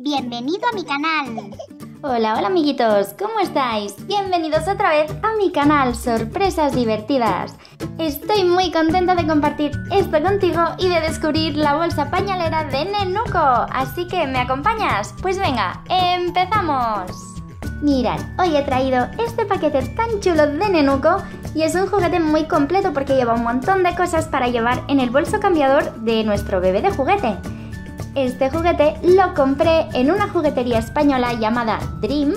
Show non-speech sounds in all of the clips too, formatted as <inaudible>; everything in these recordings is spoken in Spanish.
Bienvenido a mi canal. Hola, hola amiguitos, ¿cómo estáis? Bienvenidos otra vez a mi canal Sorpresas Divertidas. Estoy muy contenta de compartir esto contigo y de descubrir la bolsa pañalera de Nenuco. Así que, ¿me acompañas? Pues venga, empezamos. Mirad, hoy he traído este paquete tan chulo de Nenuco y es un juguete muy completo porque lleva un montón de cosas para llevar en el bolso cambiador de nuestro bebé de juguete. Este juguete lo compré en una juguetería española llamada Dream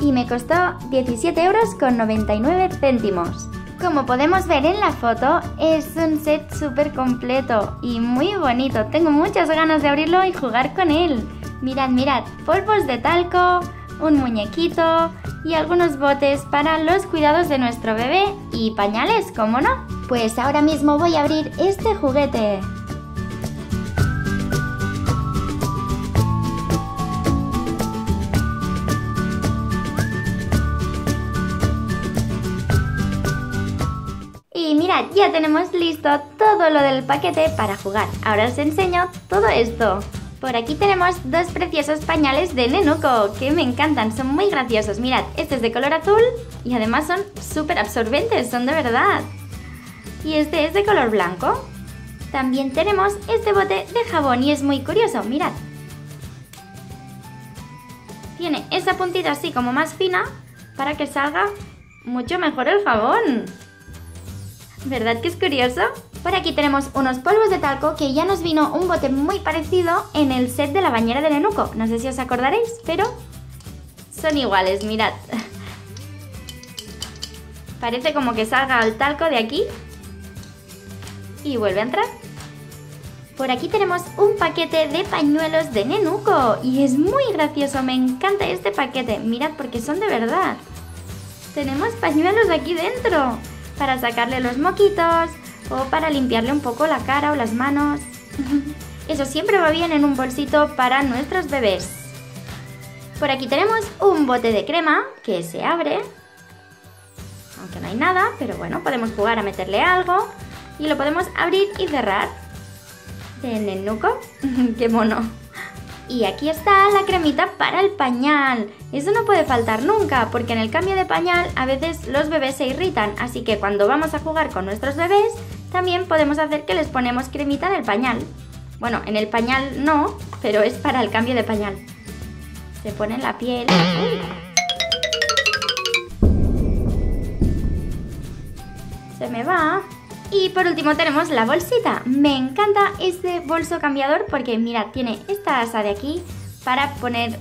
y me costó 17 euros con 99 céntimos. Como podemos ver en la foto, es un set súper completo y muy bonito. Tengo muchas ganas de abrirlo y jugar con él. Mirad, mirad, polvos de talco, un muñequito y algunos botes para los cuidados de nuestro bebé y pañales, ¿cómo no? Pues ahora mismo voy a abrir este juguete. Ya tenemos listo todo lo del paquete para jugar. Ahora os enseño todo esto. Por aquí tenemos dos preciosos pañales de Nenuco que me encantan, son muy graciosos. Mirad, este es de color azul y además son súper absorbentes, son de verdad. Y este es de color blanco. También tenemos este bote de jabón y es muy curioso, mirad. Tiene esa puntita así como más fina para que salga mucho mejor el jabón. ¿Verdad que es curioso? Por aquí tenemos unos polvos de talco que ya nos vino un bote muy parecido en el set de la bañera de Nenuco. No sé si os acordaréis, pero son iguales, mirad. Parece como que salga el talco de aquí y vuelve a entrar. Por aquí tenemos un paquete de pañuelos de Nenuco y es muy gracioso, me encanta este paquete. Mirad porque son de verdad. Tenemos pañuelos aquí dentro para sacarle los moquitos o para limpiarle un poco la cara o las manos. <laughs> Eso siempre va bien en un bolsito para nuestros bebés. Por aquí tenemos un bote de crema que se abre. Aunque no hay nada, pero bueno, podemos jugar a meterle algo. Y lo podemos abrir y cerrar. De nenuco. <laughs> ¡Qué mono! Y aquí está la cremita para el pañal. Eso no puede faltar nunca, porque en el cambio de pañal a veces los bebés se irritan, así que cuando vamos a jugar con nuestros bebés, también podemos hacer que les ponemos cremita en el pañal. Bueno, en el pañal no, pero es para el cambio de pañal. Se pone en la piel. Y por último tenemos la bolsita. Me encanta este bolso cambiador porque mirad, tiene esta asa de aquí para poner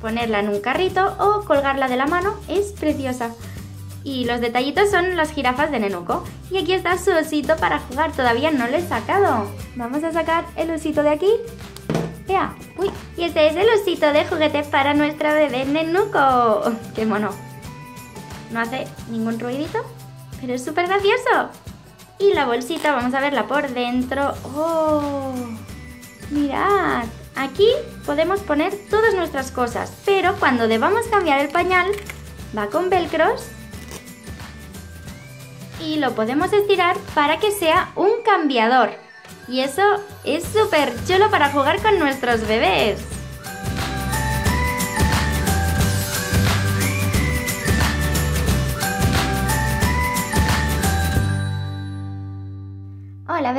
ponerla en un carrito o colgarla de la mano. Es preciosa. Y los detallitos son las jirafas de Nenuco. Y aquí está su osito para jugar. Todavía no lo he sacado. Vamos a sacar el osito de aquí. Vea. Uy. Y este es el osito de juguete para nuestra bebé Nenuco. ¡Qué mono! No hace ningún ruidito pero es súper gracioso. Y la bolsita, vamos a verla por dentro. ¡Oh! Mirad, aquí podemos poner todas nuestras cosas, pero cuando debamos cambiar el pañal, va con velcros y lo podemos estirar para que sea un cambiador. Y eso es súper chulo para jugar con nuestros bebés.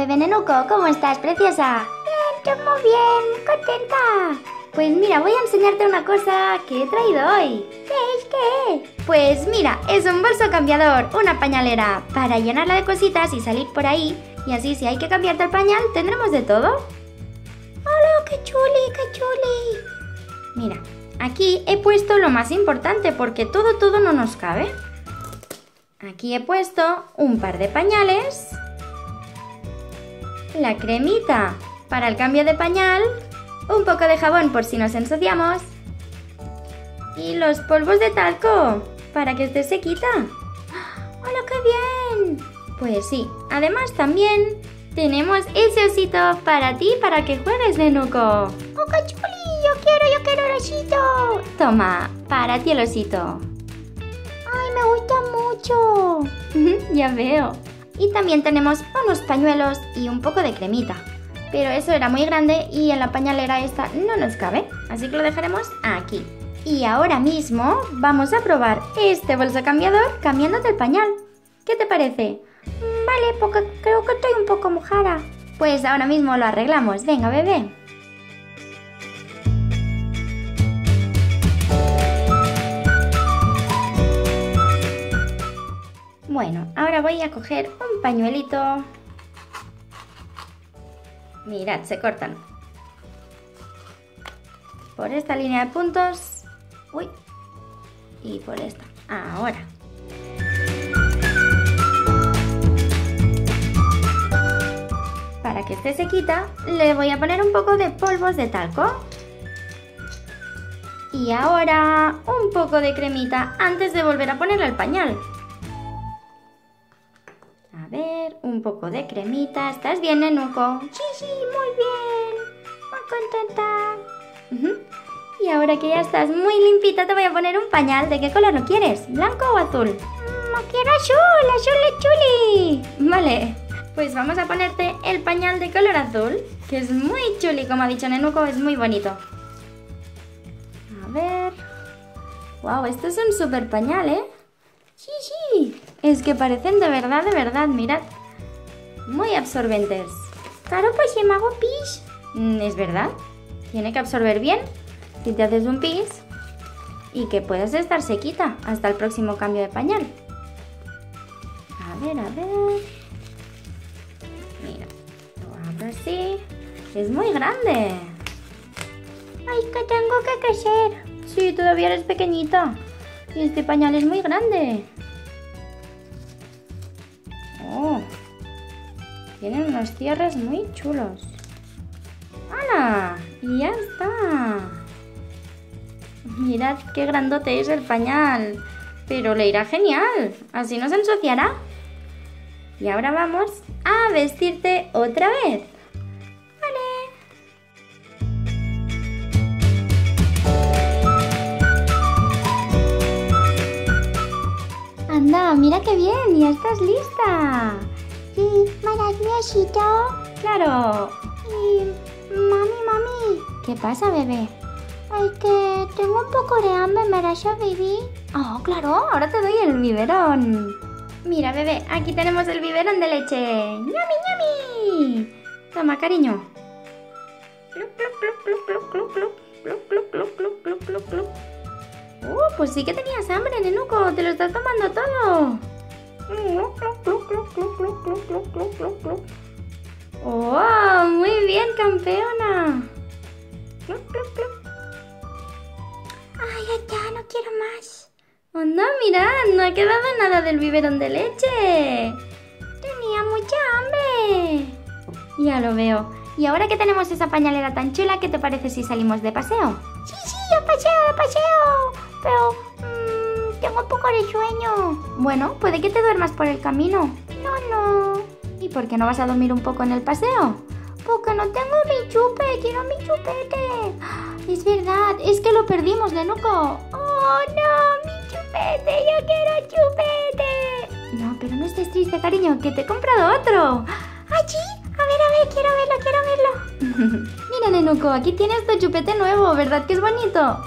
Bebé Nenuco, ¿cómo estás, preciosa? Bien, estoy muy bien, contenta. Pues mira, voy a enseñarte una cosa que he traído hoy. ¿Qué es? ¿Qué Pues mira, es un bolso cambiador, una pañalera, para llenarla de cositas y salir por ahí. Y así si hay que cambiarte el pañal, tendremos de todo. ¡Hola, qué chuli, qué chuli! Mira, aquí he puesto lo más importante porque todo, todo no nos cabe. Aquí he puesto un par de pañales la cremita para el cambio de pañal, un poco de jabón por si nos ensuciamos y los polvos de talco para que esté sequita. ¡Hola, qué bien! Pues sí, además también tenemos ese osito para ti para que juegues, Nenuco. ¡Oh, qué chuli! Yo quiero, yo quiero el osito. Toma, para ti el osito. ¡Ay, me gusta mucho! ya veo. Y también tenemos unos pañuelos y un poco de cremita. pero eso era muy grande y en la pañalera esta no nos cabe, así que lo dejaremos aquí. Y ahora mismo vamos a probar este bolso cambiador cambiándote el pañal. ¿Qué te parece? Vale, porque creo que estoy un poco mojada. Pues ahora mismo lo arreglamos. Venga, bebé. Bueno, ahora voy a coger un pañuelito. Mirad, se cortan. Por esta línea de puntos. Uy. Y por esta. Ahora. Para que esté sequita, le voy a poner un poco de polvos de talco. Y ahora un poco de cremita antes de volver a ponerle el pañal ver, un poco de cremita. ¿Estás bien, Nenuco? Sí, sí, muy bien. Muy contenta. Y ahora que ya estás muy limpita, te voy a poner un pañal. ¿De qué color lo quieres? ¿Blanco o azul? No mm, quiero azul, azul es chuli. Vale, pues vamos a ponerte el pañal de color azul, que es muy chuli, como ha dicho Nenuco, es muy bonito. A ver... Wow, esto es un super pañal, ¿eh? Es que parecen de verdad, de verdad, mirad. Muy absorbentes. Claro, pues si me hago pis. Mm, es verdad. Tiene que absorber bien si te haces un pis y que puedes estar sequita hasta el próximo cambio de pañal. A ver, a ver. Mira, lo abro así. Es muy grande. Ay, que tengo que crecer. Sí, todavía eres pequeñita. Y este pañal es muy grande. Tienen unos cierres muy chulos. ¡Hala! Y ya está. Mirad qué grandote es el pañal. Pero le irá genial. Así no se ensuciará. Y ahora vamos a vestirte otra vez. Mira qué bien, ya estás lista. Sí, maravilloso. Claro. Y, mami, mami. ¿Qué pasa, bebé? Ay, que tengo un poco de hambre, ¿me das a vivir? Oh, claro, ahora te doy el biberón. Mira, bebé, aquí tenemos el biberón de leche. ¡Yami, yami! Toma, cariño. Oh, pues sí que tenías hambre, Nenuco. Te lo estás tomando todo. ¡Oh! Muy bien, campeona. Ay, ya, no quiero más. Anda, mira, no ha quedado nada del biberón de leche. Tenía mucha hambre. Ya lo veo. Y ahora que tenemos esa pañalera tan chula, ¿qué te parece si salimos de paseo? Sí, sí, a paseo, a paseo pero mmm, tengo un poco de sueño. Bueno, puede que te duermas por el camino. No, no. ¿Y por qué no vas a dormir un poco en el paseo? Porque no tengo mi chupe, quiero mi chupete. Es verdad, es que lo perdimos, Nenuco. Oh, no, mi chupete, yo quiero chupete. No, pero no estés triste, cariño, que te he comprado otro. ¿Allí? A ver, a ver, quiero verlo, quiero verlo. <laughs> Mira, Nenuco, aquí tienes tu chupete nuevo, ¿verdad que es bonito?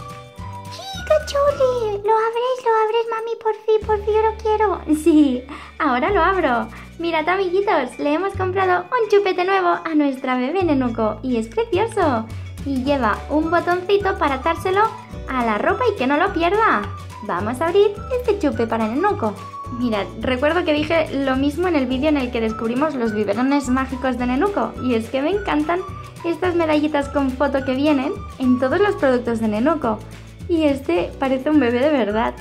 Chuli! Lo abres, lo abres, mami, por fin, por fin yo lo quiero. <laughs> Sí, ahora lo abro. Mirad, amiguitos, le hemos comprado un chupete nuevo a nuestra bebé Nenuco y es precioso. Y lleva un botoncito para atárselo a la ropa y que no lo pierda. Vamos a abrir este chupe para Nenuco. Mirad, recuerdo que dije lo mismo en el vídeo en el que descubrimos los biberones mágicos de Nenuco y es que me encantan estas medallitas con foto que vienen en todos los productos de Nenuco. Y este parece un bebé de verdad.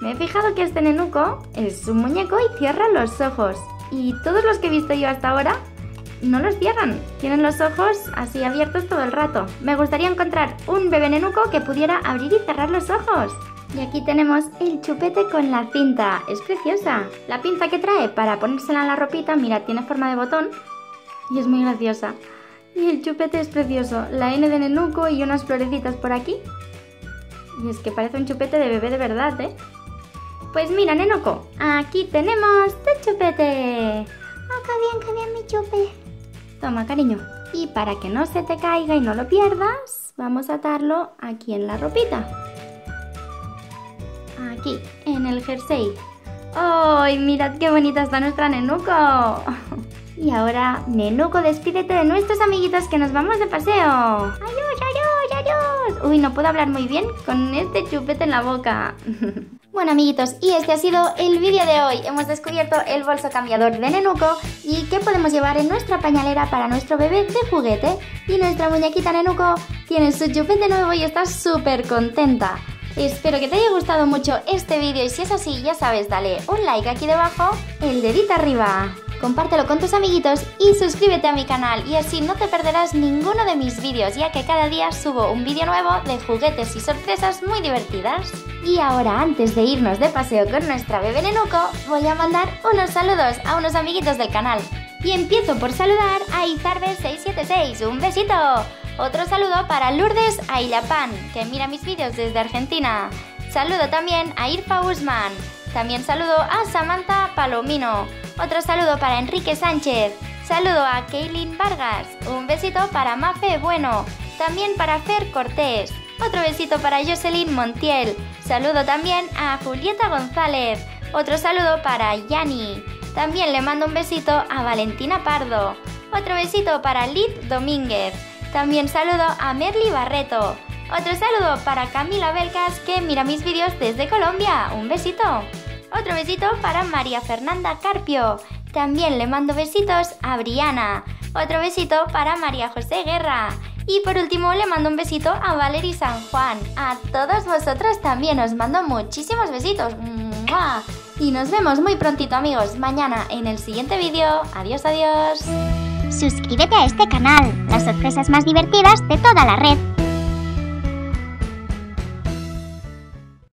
Me he fijado que este nenuco es un muñeco y cierra los ojos. Y todos los que he visto yo hasta ahora no los cierran. Tienen los ojos así abiertos todo el rato. Me gustaría encontrar un bebé nenuco que pudiera abrir y cerrar los ojos. Y aquí tenemos el chupete con la cinta. Es preciosa. La pinza que trae para ponérsela en la ropita, mira, tiene forma de botón. Y es muy graciosa. Y el chupete es precioso. La N de nenuco y unas florecitas por aquí. Y es que parece un chupete de bebé de verdad, ¿eh? Pues mira, Nenoco, aquí tenemos tu chupete. Ah, qué bien, qué bien mi chupe. Toma, cariño. Y para que no se te caiga y no lo pierdas, vamos a atarlo aquí en la ropita. Aquí, en el jersey. ¡Ay, mirad qué bonita está nuestra Nenuco! <laughs> Y ahora, Nenuco, despídete de nuestros amiguitos que nos vamos de paseo. Adiós. Uy, no puedo hablar muy bien con este chupete en la boca. <laughs> Bueno amiguitos, y este ha sido el vídeo de hoy. Hemos descubierto el bolso cambiador de Nenuco y qué podemos llevar en nuestra pañalera para nuestro bebé de juguete. Y nuestra muñequita Nenuco tiene su chupete nuevo y está súper contenta. Espero que te haya gustado mucho este vídeo y si es así, ya sabes, dale un like aquí debajo, el dedito arriba compártelo con tus amiguitos y suscríbete a mi canal y así no te perderás ninguno de mis vídeos ya que cada día subo un vídeo nuevo de juguetes y sorpresas muy divertidas. Y ahora antes de irnos de paseo con nuestra bebé Nenuco voy a mandar unos saludos a unos amiguitos del canal. Y empiezo por saludar a Izarbe676, un besito. Otro saludo para Lourdes Ailapan, que mira mis vídeos desde Argentina. Saludo también a Irfa Usman. También saludo a Samantha Palomino. Otro saludo para Enrique Sánchez. Saludo a Kaylin Vargas. Un besito para Mafe Bueno. También para Fer Cortés. Otro besito para Jocelyn Montiel. Saludo también a Julieta González. Otro saludo para Yani. También le mando un besito a Valentina Pardo. Otro besito para Liz Domínguez. También saludo a Merly Barreto. Otro saludo para Camila Belcas que mira mis vídeos desde Colombia. Un besito. Otro besito para María Fernanda Carpio. También le mando besitos a Briana. Otro besito para María José Guerra. Y por último le mando un besito a Valery San Juan. A todos vosotros también os mando muchísimos besitos. Y nos vemos muy prontito amigos, mañana en el siguiente vídeo. Adiós, adiós. Suscríbete a este canal, las sorpresas más divertidas de toda la red.